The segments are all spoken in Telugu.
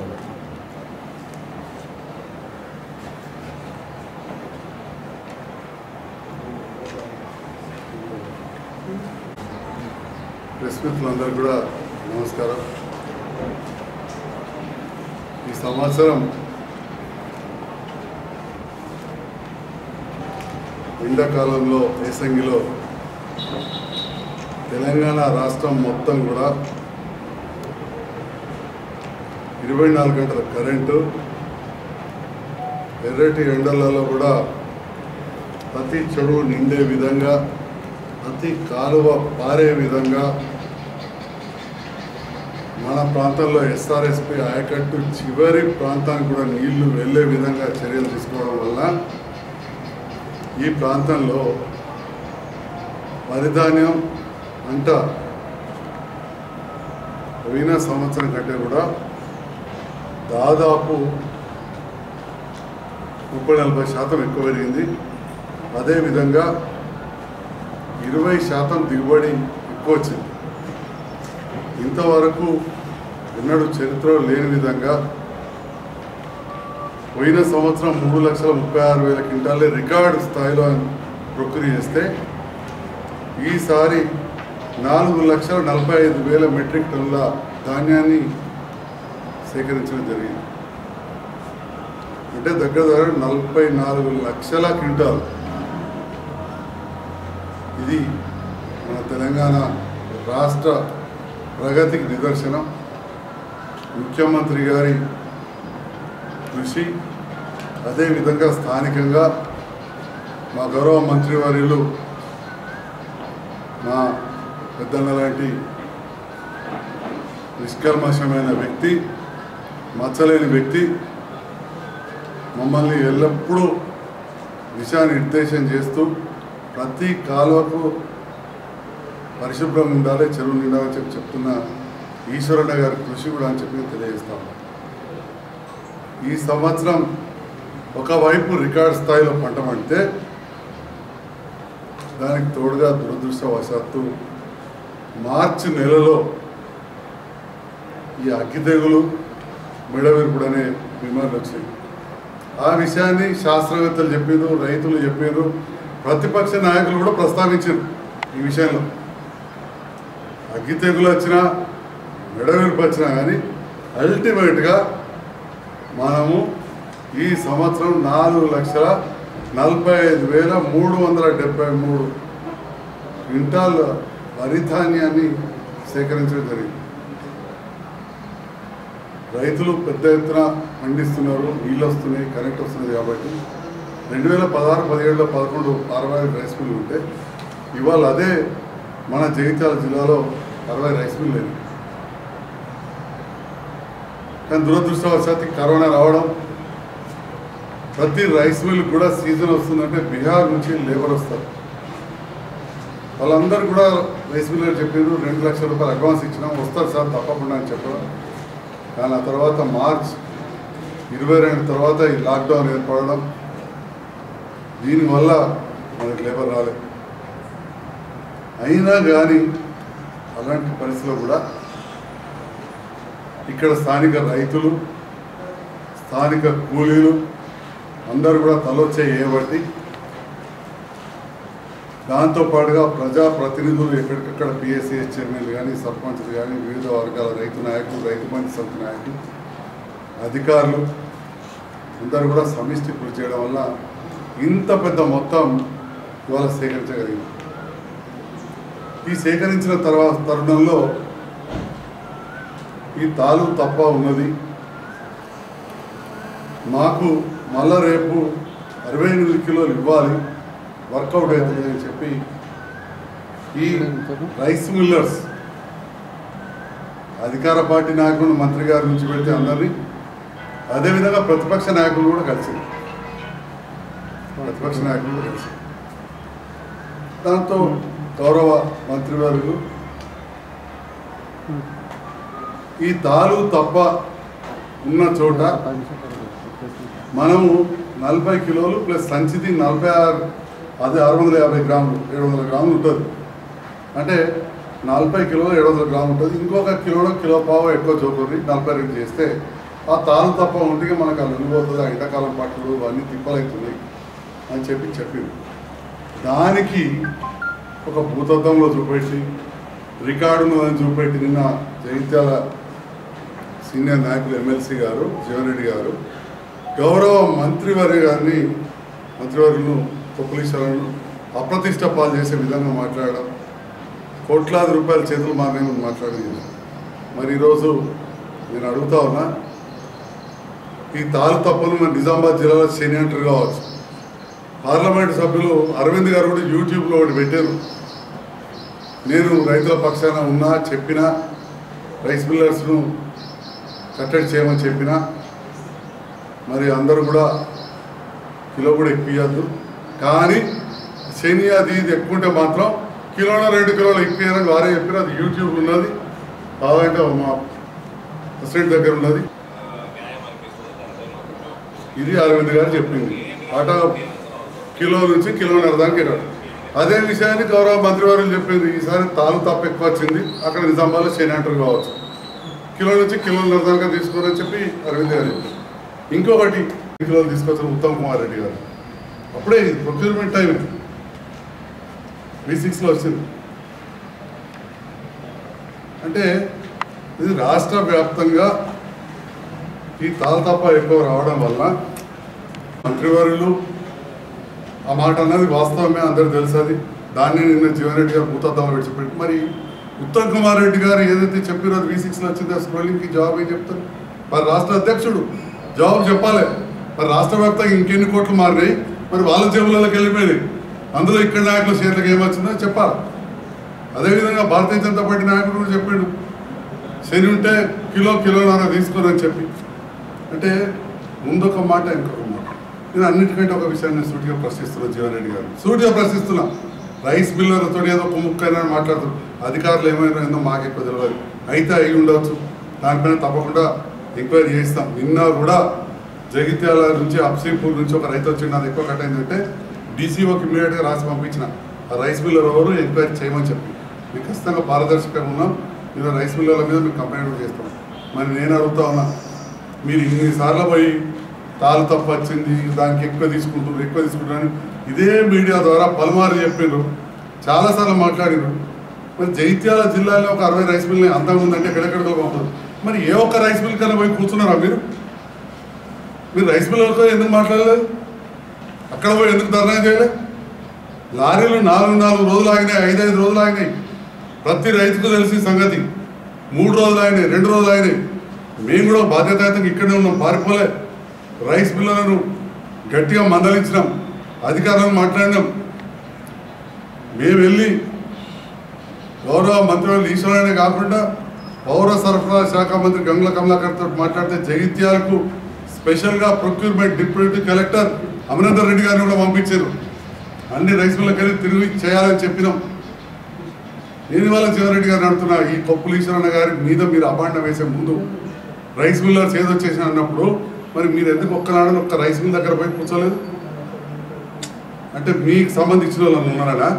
పడుతుంది. ప్రెస్ మిత్రులందరూ కూడా నమస్కారం. ఈ సంవత్సరం ఎండాకాలంలో ఏసంగిలో తెలంగాణ రాష్ట్రం మొత్తం కూడా ఇరవై నాలుగు గంటల కరెంటు. ఎర్రటి ఎండలలో కూడా ప్రతి చెరువు నిండే విధంగా ప్రతి కాలువ పారే విధంగా మన ప్రాంతంలో ఎస్ఆర్ఎస్పి ఆయకట్టు చివరి ప్రాంతానికి కూడా నీళ్ళు వెళ్ళే విధంగా చర్యలు తీసుకోవడం వల్ల ఈ ప్రాంతంలో వరిధాన్యం అంట పోయిన సంవత్సరం కంటే కూడా దాదాపు ముప్పై నలభై శాతం ఎక్కువ పెరిగింది. అదేవిధంగా ఇరవై శాతం దిగుబడి ఎక్కువ వచ్చింది. ఇంతవరకు ఎన్నడూ చరిత్రలో లేని విధంగా పోయిన సంవత్సరం మూడు లక్షల ముప్పై ఆరు వేల క్వింటాలే రికార్డు స్థాయిలో ప్రొక్యూర్ చేస్తే ఈసారి నాలుగు లక్షల నలభై ఐదు వేల మెట్రిక్ టన్నుల ధాన్యాన్ని సేకరించడం జరిగింది. అంటే దగ్గర దగ్గర నలభై నాలుగు లక్షల క్వింటాల్. ఇది మన తెలంగాణ రాష్ట్ర ప్రగతికి నిదర్శనం. ముఖ్యమంత్రి గారి కృషి అదేవిధంగా స్థానికంగా మా గౌరవ మంత్రివర్యులు మా పెద్దన్న లాంటి నిష్కల్మషమైన వ్యక్తి మచ్చలేని వ్యక్తి మమ్మల్ని ఎల్లప్పుడూ దిశానిర్దేశం చేస్తూ ప్రతి కాలువకు పరిశుభ్రంగా ఉండాలి చెరువు నిండాలని చెప్పి చెప్తున్న ఈశ్వరన్న గారి కృషి కూడా అని చెప్పి తెలియజేస్తాము ఈ సంవత్సరం ఒకవైపు రికార్డ్ స్థాయిలో పంట పండితే దానికి తోడుగా దురదృష్టవశాత్తు మార్చి నెలలో ఈ అగ్గి తెగులు మిడవిరుపుడు అనే బిమారులు వచ్చాయి. ఆ విషయాన్ని శాస్త్రవేత్తలు చెప్పారు రైతులు చెప్పారు ప్రతిపక్ష నాయకులు కూడా ప్రస్తావించారు ఈ విషయంలో. అగ్గి తెగులు వచ్చినా మెడవిరుపు వచ్చినా కానీ అల్టిమేట్గా మనము ఈ సంవత్సరం నాలుగు లక్షల నలభై ఐదు వేల మూడు వందల డెబ్బై మూడు క్వింటాల్ వరి ధాన్యాన్ని సేకరించడం జరిగింది. రైతులు పెద్ద ఎత్తున పండిస్తున్నారు నీళ్ళు వస్తున్నాయి కరెంట్ వస్తుంది కాబట్టి. రెండు వేల పదహారు పదిహేడులో పదకొండు అరవై రైస్ మిల్లు ఉంటే ఇవాళ అదే మన జగిత్యాల జిల్లాలో అరవై రైస్ మిల్లు లేదు. కానీ దురదృష్టవశాత్తు కరోనా రావడం ప్రతి రైస్ మిల్ కూడా సీజన్ వస్తుందంటే బీహార్ నుంచి లేబర్ వస్తారు. వాళ్ళందరూ కూడా రైస్ మిల్లర్ చెప్పారు రెండు లక్షల రూపాయలు అడ్వాన్స్ ఇచ్చినాం వస్తారు సార్ తప్పకుండా అని చెప్పడం. కానీ ఆ తర్వాత మార్చ్ ఇరవై రెండు తర్వాత ఈ లాక్డౌన్ ఏర్పడడం దీనివల్ల మనకి లేబర్ రాలేదు. అయినా కానీ అలాంటి పరిస్థితిలో కూడా ఇక్కడ స్థానిక రైతులు స్థానిక కూలీలు అందరూ కూడా తలొచ్చే వేయబట్టి దాంతోపాటుగా ప్రజాప్రతినిధులు ఎక్కడికక్కడ పిఎస్సిఎస్ చైర్మన్లు కానీ సర్పంచ్లు కానీ వివిధ వర్గాల రైతు నాయకులు రైతు మంచి సంత నాయకులు అధికారులు అందరూ కూడా సమిష్టి కృషి చేయడం వల్ల ఇంత పెద్ద మొత్తం ఇవాళ సేకరించగలిగింది ఈ సేకరించిన తర్వాత తరుణంలో ఈ తాలూ తప్ప ఉన్నది. మాకు మళ్ళా రేపు అరవై ఎనిమిది కిలోలు ఇవ్వాలి. వర్కౌట్ అవుతుంది అని చెప్పి ఈ రైస్ మిల్లర్స్ అధికార పార్టీ నాయకులు మంత్రి గారి నుంచి పెడితే అందరినీ అదేవిధంగా ప్రతిపక్ష నాయకులు కూడా కలిసి ప్రతిపక్ష నాయకులు కూడా కలిసింది. దాంతో గౌరవ మంత్రివర్యులు ఈ తాలు తప్ప ఉన్న చోట మనము నలభై కిలోలు ప్లస్ సంచిది నలభై ఆరు అది ఆరు వందల యాభై గ్రాములు ఏడు వందల గ్రాములు ఉంటుంది. అంటే నలభై కిలోలు ఏడు వందల గ్రాములు ఉంటుంది. ఇంకొక కిలోలో కిలో పావు ఎక్కువ చోకూరి నలభై రెండు చేస్తే ఆ తాను తప్ప ఉంటే మనకు ఆ వెళ్ళిపోతుంది ఆ ఎండాకాలం పట్టులు అవన్నీ తిప్పలవుతున్నాయి అని చెప్పి చెప్పింది. దానికి ఒక భూతత్వంలో చూపెట్టి రికార్డును అని చూపెట్టి నిన్న జగిత్యాల సీనియర్ నాయకులు ఎమ్మెల్సీ గారు జీవన్ రెడ్డి గారు గౌరవ మంత్రివర్య గారిని మంత్రివర్యులను పొప్పులీశ్వరులను అప్రతిష్ట పాలు చేసే విధంగా మాట్లాడడం. కోట్లాది రూపాయల చేతులు మారేమని మాట్లాడింది. మరి ఈరోజు నేను అడుగుతా ఉన్నా ఈ తాలు తప్పను మన నిజామాబాద్ జిల్లాలో శని కావచ్చు. పార్లమెంట్ సభ్యులు అరవింద్ గారు కూడా యూట్యూబ్లో ఒకటి పెట్టారు. నేను రైతుల పక్షాన ఉన్నా చెప్పినా రైస్ మిల్లర్స్ను కట్టడి చేయమని చెప్పినా మరి అందరూ కూడా కిలో కూడా ఎక్కియద్దు. కానీ శని అది ఇది ఎక్కువ ఉంటే మాత్రం కిలోలో రెండు కిలోలు ఎక్కియాలని వారే చెప్పిన అది యూట్యూబ్ ఉన్నది. కావాలంటే మా ప్రెసిడెంట్ దగ్గర ఉన్నది. ఇది అరవింద్ గారు చెప్పింది. ఆట కిలో నుంచి కిలోన్నర దాకా వెళ్ళాడు అదే విషయాన్ని గౌరవ మంత్రివర్యులు చెప్పింది ఈసారి తాను తప్ప ఎక్కువ వచ్చింది. అక్కడ నిజామాబాద్లో శని అంటారు కావచ్చు. కిలో నుంచి కిలోన్నర దాకా తీసుకోరని చెప్పి అరవింద్ గారు చెప్పారు. ఇంకొకటి కిలోలు తీసుకొచ్చిన ఉత్తమ్ కుమార్ రెడ్డి గారు. అప్పుడే ప్రొక్యూర్మెంట్ టైం వి సిక్స్లో వచ్చింది. అంటే ఇది రాష్ట్ర వ్యాప్తంగా ఈ తాళతప్ప ఎక్కువ రావడం వల్ల మంత్రివర్యులు ఆ మాట అన్నది వాస్తవమే అందరికి తెలుసు అది. దాన్ని నిన్న జీవన్ రెడ్డి గారు భూతద్దాలు విడిచిపెట్టి మరి ఉత్తమ్ కుమార్ రెడ్డి గారు ఏదైతే చెప్పారో అది వి సిక్స్లో వచ్చిందో స్క్రోలింగ్కి జవాబు ఏం చెప్తారు? మరి రాష్ట్ర అధ్యక్షుడు జవాబు చెప్పాలి. మరి రాష్ట్ర వ్యాప్తంగా ఇంకెన్ని కోట్లు మారినాయి? మరి వాళ్ళ జేబులలోకి వెళ్ళిపోయింది అందులో ఇక్కడ నాయకుల సీట్లకు ఏమొచ్చిందో చెప్పాలి. అదేవిధంగా భారతీయ జనతా పార్టీ నాయకుడు కూడా చెప్పాడు. శని ఉంటే కిలో కిలోన్నర తీసుకోరని చెప్పి. అంటే ముందొక మాట ఇంకొక మాట. నేను అన్నిటికంటే ఒక విషయాన్ని సూటిగా ప్రశ్నిస్తున్నా జీవన్ రెడ్డి గారు. సూటిగా ప్రశ్నిస్తున్నా. రైస్ మిల్లర్తో ఏదో కుమ్ముక్కైనా మాట్లాడుతారు అధికారులు ఏమైనా ఏందో మాకు ఎక్కువ తెలియదు అయితే అయి ఉండవచ్చు దానిపైన తప్పకుండా ఎంక్వైరీ చేస్తాం. నిన్న కూడా జగిత్యాల నుంచి అప్సీపూర్ నుంచి ఒక రైతు వచ్చి నాది ఎక్కువ కట్ అయిందంటే డీసీఓకి ఇమీడియట్గా రాసి పంపించిన. ఆ రైస్ మిల్లర్ ఎవరు ఎంక్వైరీ చేయమని చెప్పి. మీకు ఖచ్చితంగా పారదర్శకంగా ఉన్నాం. మీరు రైస్ మిల్లర్ల మీద మీకు కంప్లైంట్ కూడా చేస్తాం. మరి నేను అడుగుతా ఉన్నా మీరు ఇన్నిసార్లు పోయి తాలు తప్పు వచ్చింది దానికి ఎక్కువ తీసుకుంటున్నారు ఎక్కువ తీసుకుంటున్నారు ఇదే మీడియా ద్వారా పలుమారు చెప్పిండ్రు. చాలాసార్లు మాట్లాడినారు మరి జైత్యాల జిల్లాలో ఒక అరవై రైస్ మిల్ని అంతా ఉందంటే ఎక్కడెక్కడికో పంపదు మరి ఏ ఒక్క రైస్ మిల్ కన్నా పోయి కూర్చున్నారా మీరు? మీరు రైస్ మిల్లర్తో ఎందుకు మాట్లాడలేదు? అక్కడ పోయి ఎందుకు ధర్నా చేయలే? లారీలు నాలుగు నాలుగు రోజులు ఆగినాయి ఐదైదు రోజులు ఆగినాయి. ప్రతి రైతుకు తెలిసి సంగతి మూడు రోజులు ఆగినాయి రెండు రోజులు ఆగినాయి. మేము కూడా బాధ్యతాయుతంగా ఇక్కడే ఉన్నాం పారిపోలే. రైస్ మిల్లర్లను గట్టిగా మందలించినాం అధికారులను మాట్లాడినాం. మేము వెళ్ళి గౌరవ మంత్రివర్యులు ఈశ్వరాయనే కాకుండా పౌర సరఫరా శాఖ మంత్రి గంగుల కమలాకర్తో మాట్లాడితే జగిత్యాలకు స్పెషల్గా procurement deputy collector Amarender Reddy గారిని కూడా పంపించారు. అన్ని రైస్ మిల్లకి తిరిగి చేయాలని చెప్పినాం. నేను ఇవాళ జీవరెడ్డి గారిని అడుగుతున్నా ఈ కొప్పులు ఈశ్వరన్న గారి మీద మీరు అభాండం వేసే ముందు రైస్ మిల్లర్స్ ఏదో చేసిన అన్నప్పుడు మరి మీరు ఎందుకు ఒక్కనాడని ఒక్క రైస్ మిల్ దగ్గర పోయి కూర్చోలేదు? అంటే మీకు సంబంధించిన వాళ్ళు ఉన్నారా?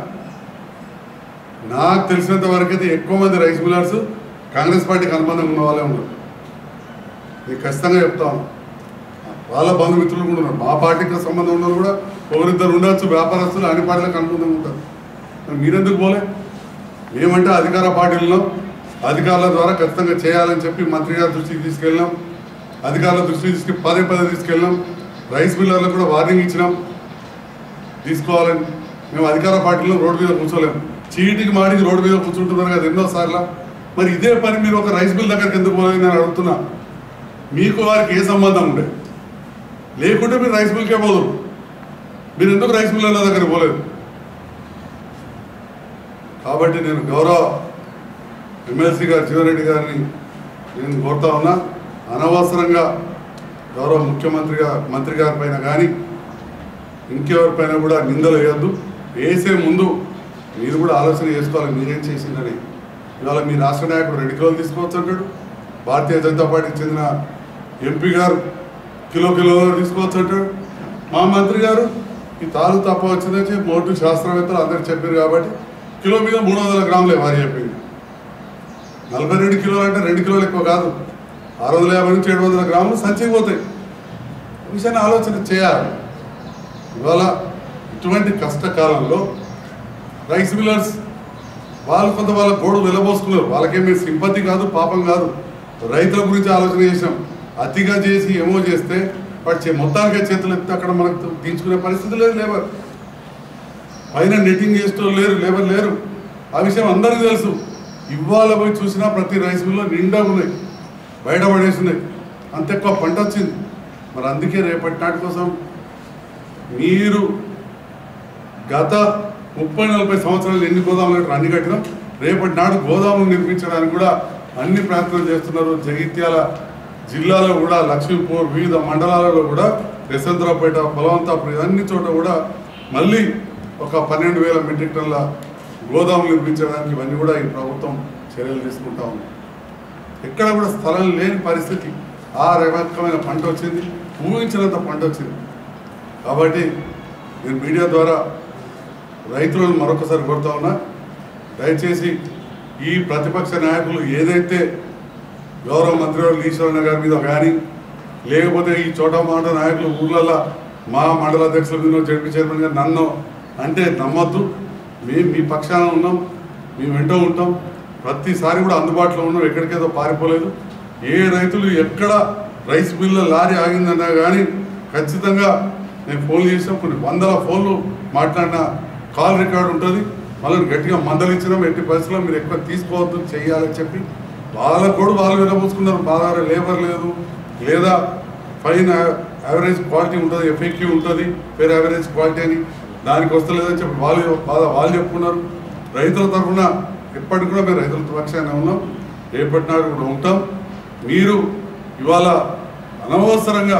నాకు తెలిసినంత వరకు అయితే ఎక్కువ మంది రైస్ మిల్లర్స్ కాంగ్రెస్ పార్టీకి అనుబంధంగా ఉన్న వాళ్ళే ఉన్నారు. మీకు ఖచ్చితంగా చెప్తాను వాళ్ళ బంధుమిత్రులు కూడా ఉన్నారు. మా పార్టీకి సంబంధం ఉన్న కూడా ఒకరిద్దరు ఉండొచ్చు వ్యాపారస్తులు అన్ని పార్టీలకు అనుబంధం ఉంటారు. మీరెందుకు పోలే? మేమంటే అధికార పార్టీల్లో అధికారుల ద్వారా ఖచ్చితంగా చేయాలని చెప్పి మంత్రి గారి దృష్టికి తీసుకెళ్ళినాం. అధికారుల దృష్టికి తీసుకు పదే పదే తీసుకెళ్ళినాం. రైస్ మిల్లర్లకు కూడా వార్నింగ్ ఇచ్చినాం. తీసుకోవాలని మేము అధికార పార్టీలో రోడ్డు మీద కూర్చోలేము. చీటికి మాడికి రోడ్డు మీద కూర్చుంటున్నారు కదా ఎన్నో సార్లు మరి ఇదే పని మీరు ఒక రైస్ మిల్ దగ్గరికి ఎందుకు పోలేదు నేను అడుగుతున్నా. మీకు వారికి ఏ సంబంధం ఉండే? లేకుంటే మీరు రైస్ మిల్కే పోదురు మీరు ఎందుకు రైస్ మిల్లర్ల దగ్గరికి పోలేదు? కాబట్టి నేను గౌరవ ఎమ్మెల్సీ గారు జీవరెడ్డి గారిని నేను కోరుతా ఉన్నా అనవసరంగా గౌరవ ముఖ్యమంత్రిగా మంత్రి గారి పైన కానీ ఇంకెవరిపైన కూడా నిందలు వేయద్దు. వేసే ముందు మీరు కూడా ఆలోచన చేసుకోవాలి మీరేం చేసిందని. ఇవాళ మీ రాష్ట్ర నాయకుడు రెండు కిలోలు తీసుకోవచ్చు అంటాడు. భారతీయ జనతా పార్టీకి చెందిన ఎంపీ గారు కిలో కిలో తీసుకోవచ్చు అంటాడు. మా మంత్రి గారు ఈ తాను తప్ప వచ్చిందని చెప్పి మోటు శాస్త్రవేత్తలు అందరు చెప్పారు కాబట్టి కిలో మీద మూడు వందల గ్రాములే వారి చెప్పింది. నలభై రెండు కిలోలు అంటే రెండు కిలోలు ఎక్కువ కాదు. ఆరు వందల యాభై నుంచి ఏడు వందల గ్రాములు సంచికి పోతాయి. విషయాన్ని ఆలోచన చేయాలి. ఇవాళ ఇటువంటి కష్టకాలంలో రైస్ మిల్లర్స్ వాళ్ళు కొంత వాళ్ళ గోడు నిలబోసుకున్నారు. వాళ్ళకేమీ సింపతి కాదు పాపం కాదు. రైతుల గురించి ఆలోచన చేసాం అతిగా చేసి ఏమో చేస్తే వాడు మొత్తానికే చేతులు ఎత్తి అక్కడ మనకు తీర్చుకునే పరిస్థితి లేదు లేబర్. పైన నెట్టింగ్ చేస్తూ లేరు లేబర్ లేరు. ఆ విషయం అందరికీ తెలుసు. ఇవాళ పోయి చూసినా ప్రతి రైస్ మిల్లో నిండా ఉన్నాయి. బయట పడేసినాయి. ఉన్నాయి అంత ఎక్కువ పంట వచ్చింది. మరి అందుకే రేపటి నాటి కోసం మీరు గత ముప్పై నలభై సంవత్సరాలు ఎన్ని గోదాములు అన్ని కట్టినాం? రేపటి నాడు గోదాములు నిర్మించడానికి కూడా అన్ని ప్రయత్నాలు చేస్తున్నారు జగిత్యాల జిల్లాలో కూడా లక్ష్మీపూర్ వివిధ మండలాలలో కూడా యశవంతరావుపేట బలవంతాపురం అన్ని చోట కూడా మళ్ళీ ఒక పన్నెండు వేల మెట్రిక్ టన్ల గోదాములు నిర్మించడానికి ఇవన్నీ కూడా ఈ ప్రభుత్వం చర్యలు తీసుకుంటా ఉంది. ఎక్కడ కూడా స్థలం లేని పరిస్థితి. ఆ రకమైన పంట వచ్చింది ఊహించినంత పంట వచ్చింది. కాబట్టి నేను మీడియా ద్వారా రైతులను మరొకసారి కోరుతా ఉన్నా దయచేసి ఈ ప్రతిపక్ష నాయకులు ఏదైతే గౌరవ మంత్రి గారు గారి మీద కానీ లేకపోతే ఈ చోట మాట నాయకులు ఊర్లలో మా మండల అధ్యక్షుల మీద జడ్పీ చైర్మన్ గారు నన్ను అంటే నమ్మొద్దు. మేము మీ పక్షాన ఉన్నాం మేము వెంట ఉంటాం. ప్రతిసారి కూడా అందుబాటులో ఉన్నాం ఎక్కడికేదో పారిపోలేదు. ఏ రైతులు ఎక్కడ రైస్ మిల్ల లారీ ఆగిందన్నా కానీ ఖచ్చితంగా నేను ఫోన్ చేసినాం కొన్ని వందల ఫోన్లు మాట్లాడిన కాల్ రికార్డు ఉంటుంది. వాళ్ళని గట్టిగా మందలించడం ఎట్టి పరిస్థితుల్లో మీరు ఎక్కువ తీసుకోవద్దు చేయాలని చెప్పి వాళ్ళకు కూడా వాళ్ళు వినబూసుకున్నారు బాగా లేబర్ లేదు. లేదా ఫైన్ యావరేజ్ క్వాలిటీ ఉంటుంది ఎఫ్ఏక్యూ ఉంటుంది ఫేర్ యావరేజ్ క్వాలిటీ అని. దానికి వస్తలేదని చెప్పి వాళ్ళు బాధ వాళ్ళు చెప్పుకున్నారు. రైతుల తరఫున ఎప్పటికి కూడా మేము రైతుల పక్షాన ఉన్నాం. రేపటి నాడు కూడా ఉంటాం. మీరు ఇవాళ అనవసరంగా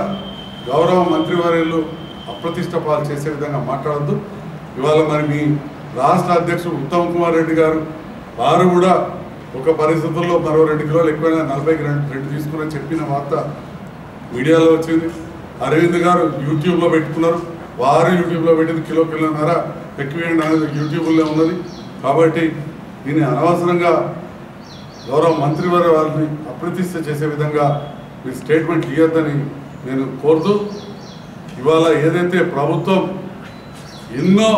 గౌరవ మంత్రివర్యులు అప్రతిష్ట పాలు చేసే విధంగా మాట్లాడద్దు. ఇవాళ మరి మీ రాష్ట్ర అధ్యక్షుడు ఉత్తమ్ కుమార్ రెడ్డి గారు వారు కూడా ఒక పరిస్థితుల్లో మరో రెండు కిలోలు ఎక్కువైనా నలభైకి రెండు రెండు తీసుకుని చెప్పిన వార్త మీడియాలో వచ్చింది. అరవింద్ గారు యూట్యూబ్లో పెట్టుకున్నారు. వారు యూట్యూబ్లో పెట్టింది కిలో కిలోన్నర ఎక్కువేయండి అనేది యూట్యూబ్లో ఉన్నది. కాబట్టి దీన్ని అనవసరంగా గౌరవ మంత్రివర్గ వారిని అప్రతిష్ట చేసే విధంగా మీ స్టేట్మెంట్ ఇవ్వద్దని నేను కోరుతూ ఇవాళ ఏదైతే ప్రభుత్వం ఎన్నో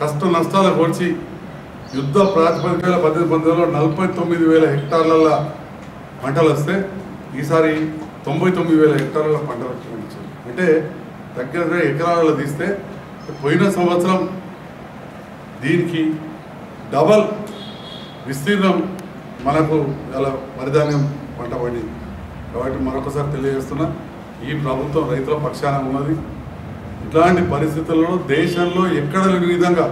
కష్ట నష్టాలు కోర్చి యుద్ధ ప్రాతిపదికల పద్దెనిమిది పంతొమ్మిదిలో నలభై తొమ్మిది వేల హెక్టార్ల పంటలు వస్తే ఈసారి తొంభై తొమ్మిది వేల హెక్టార్ల పంటలు పండించారు. అంటే దగ్గర దగ్గర ఎకరాలలో తీస్తే పోయిన సంవత్సరం దీనికి డబల్ విస్తీర్ణం మనకు అలా వరిధాన్యం పంట పండింది. కాబట్టి మరొకసారి తెలియజేస్తున్నా ఈ ప్రభుత్వం రైతుల పక్షాన ఉన్నది. ఇట్లాంటి పరిస్థితుల్లో దేశంలో ఎక్కడ లేని విధంగా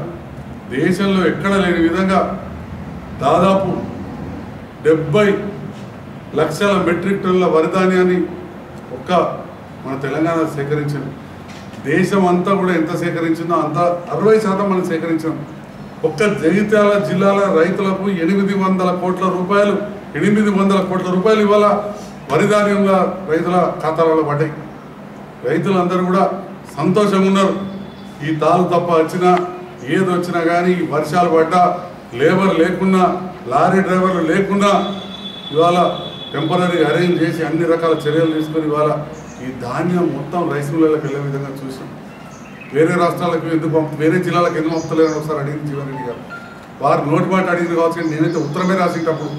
దేశంలో ఎక్కడ లేని విధంగా దాదాపు డెబ్బై లక్షల మెట్రిక్ టన్నుల వరిధాన్యాన్ని ఒక్క మన తెలంగాణ సేకరించింది దేశం అంతా కూడా ఎంత సేకరించిందో అంత అరవై శాతం మనం సేకరించాం. ఒక్క జగిత్యాల జిల్లాల రైతులకు ఎనిమిది వందల కోట్ల రూపాయలు ఎనిమిది వందల కోట్ల రూపాయలు ఇవాళ వరిధాన్యంగా రైతుల ఖాతాలలో పడ్డాయి. రైతులందరూ కూడా సంతోషంగా ఉన్నారు. ఈ తాలు తప్ప వచ్చినా ఏది వచ్చినా కానీ ఈ వర్షాలు పడ్డా లేబర్ లేకున్నా లారీ డ్రైవర్లు లేకున్నా ఇవాళ టెంపరీ అరేంజ్ చేసి అన్ని రకాల చర్యలు తీసుకొని ఇవాళ ఈ ధాన్యం మొత్తం రైస్ మిల్లర్లకు వెళ్ళే విధంగా చూసాం. వేరే రాష్ట్రాలకు ఎందుకు పంప వేరే జిల్లాలకు ఎందుకు పంపలేదని ఒకసారి అడిగింది జీవన్ రెడ్డి గారు. వారు నోటి మాట అడిగింది కావచ్చు కానీ నేనైతే ఉత్తరమే రాసేటప్పుడు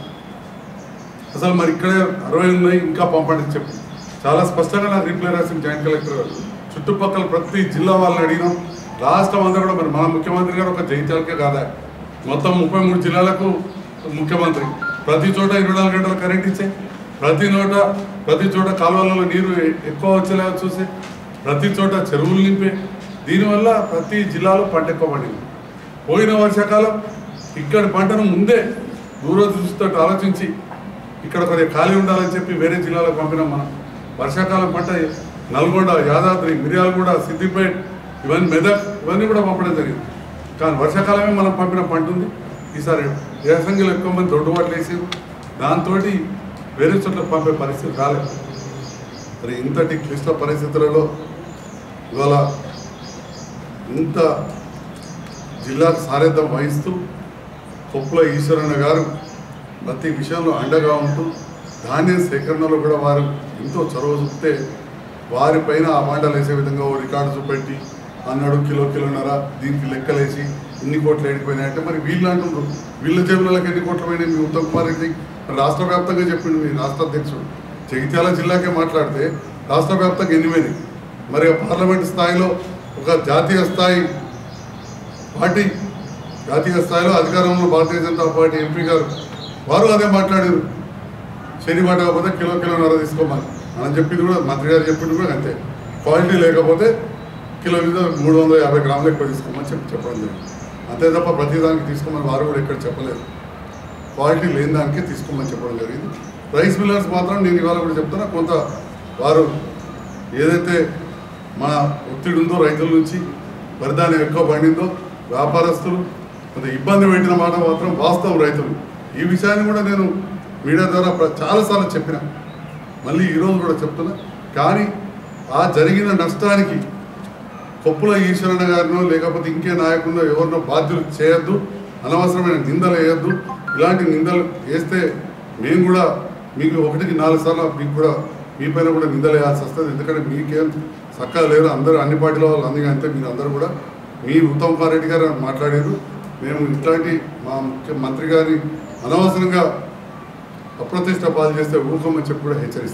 అసలు మరి ఇక్కడే అరవై ఉన్నాయి ఇంకా పంపండి చెప్పు చెప్పి. చాలా స్పష్టంగా నాకు రిప్లై రాసింది జాయింట్ కలెక్టర్ గారు. చుట్టుపక్కల ప్రతి జిల్లా వాళ్ళని అడిగినాం. రాష్ట్రం అంతా కూడా మరి మన ముఖ్యమంత్రి గారు ఒక జైత్యాలకే కాదా? మొత్తం ముప్పై మూడు జిల్లాలకు ముఖ్యమంత్రి. ప్రతి చోట ఇరవై నాలుగు గంటలు కరెంట్ ఇచ్చే ప్రతి చోట ప్రతి చోట కాలువలలో నీరు ఎక్కువ వచ్చేలా చూసే ప్రతి చోట చెరువులు నింపే. దీనివల్ల ప్రతి జిల్లాలో పంట ఎక్కువ పండింది. పోయిన వర్షాకాలం ఇక్కడ పంటను ముందే దూరదృష్టితో ఆలోచించి ఇక్కడ కొద్దిగా ఖాళీ ఉండాలని చెప్పి వేరే జిల్లాలకు పంపినాం మనం. వర్షాకాలం పంట నల్గొండ యాదాద్రి మిర్యాలగూడ సిద్దిపేట ఇవన్నీ మెదక్ ఇవన్నీ కూడా పంపడం జరిగింది. కానీ వర్షాకాలమే మనం పంపిన పంట ఉంది. ఈసారి యాసంగిలో ఎక్కువ మంది దొడ్డుబాట్లు వేసి దాంతో వేరే చోట్ల పంపే పరిస్థితి రాలేదు. మరి ఇంతటి క్లిష్ట పరిస్థితులలో ఇవాళ ఇంత జిల్లాకు సారథ్యం వహిస్తూ కొప్పుల ఈశ్వరన్న గారు ప్రతి విషయంలో అండగా ఉంటూ ధాన్యం సేకరణలో కూడా వారు ఎంతో చొరవ చూపితే వారిపైన ఆ మాటలు వేసే విధంగా ఓ రికార్డు చూపెట్టి అన్నాడు కిలో కిలోన్నర దీనికి లెక్కలేసి ఇన్ని కోట్లు ఏడిపోయినాయి అంటే మరి వీళ్ళు అంటున్నారు వీళ్ళ జేబులకి ఎన్ని కోట్లు పోయినాయి? మీ ఉత్తమ్ కుమార్ రెడ్డి రాష్ట్ర వ్యాప్తంగా చెప్పిండు మీ రాష్ట్ర అధ్యక్షుడు. జగిత్యాల జిల్లాకే మాట్లాడితే రాష్ట్ర వ్యాప్తంగా ఎన్ని పోయినాయి? మరి పార్లమెంట్ స్థాయిలో ఒక జాతీయ స్థాయి పార్టీ జాతీయ స్థాయిలో అధికారంలో భారతీయ జనతా పార్టీ ఎంపీ గారు వారు అదే మాట్లాడారు శని కాకపోతే కిలో కిలోన్నర తీసుకోమని. మనం చెప్పింది కూడా మంత్రి గారు చెప్పింది కూడా అంతే. క్వాలిటీ లేకపోతే కిలోమీటర్ మూడు వందల యాభై గ్రాములు ఎక్కువ తీసుకోమని చెప్పి చెప్పడం జరిగింది. అంతే తప్ప ప్రతిదానికి తీసుకోమని వారు కూడా ఎక్కడ చెప్పలేదు. క్వాలిటీ లేని దానికే తీసుకోమని చెప్పడం జరిగింది. రైస్ మిల్లర్స్ మాత్రం నేను ఇవాళ కూడా చెప్తున్నా కొంత వారు ఏదైతే మన ఒత్తిడి ఉందో రైతుల నుంచి వరిధాన్యం ఎక్కువ పండిందో వ్యాపారస్తులు కొంత ఇబ్బంది పెట్టిన మాట మాత్రం వాస్తవం రైతులు. ఈ విషయాన్ని కూడా నేను మీడియా ద్వారా చాలాసార్లు చెప్పిన. మళ్ళీ ఈరోజు కూడా చెప్తున్నా. కానీ ఆ జరిగిన నష్టానికి కొప్పుల ఈశ్వరన్న గారినో లేకపోతే ఇంకే నాయకుల్లో ఎవరినో బాధ్యులు చేయొద్దు అనవసరమైన నిందలు వేయొద్దు. ఇలాంటి నిందలు వేస్తే మేము కూడా మీకు ఒకటికి నాలుగు సార్లు మీకు కూడా మీ పైన కూడా నిందలు వేయాల్సి వస్తుంది. ఎందుకంటే మీకేం చక్కగా లేరు. అందరూ అన్ని పార్టీల వాళ్ళు అందుకే అంతే. మీరు అందరూ కూడా మీ ఉత్తమ్ కుమార్ రెడ్డి గారు మాట్లాడారు. మేము ఇట్లాంటి మా ముఖ్యమంత్రి గారిని అనవసరంగా అప్రతిష్ట పాలు చేస్తే ఊరుకోమని చెప్పి కూడా హెచ్చరిస్తాం.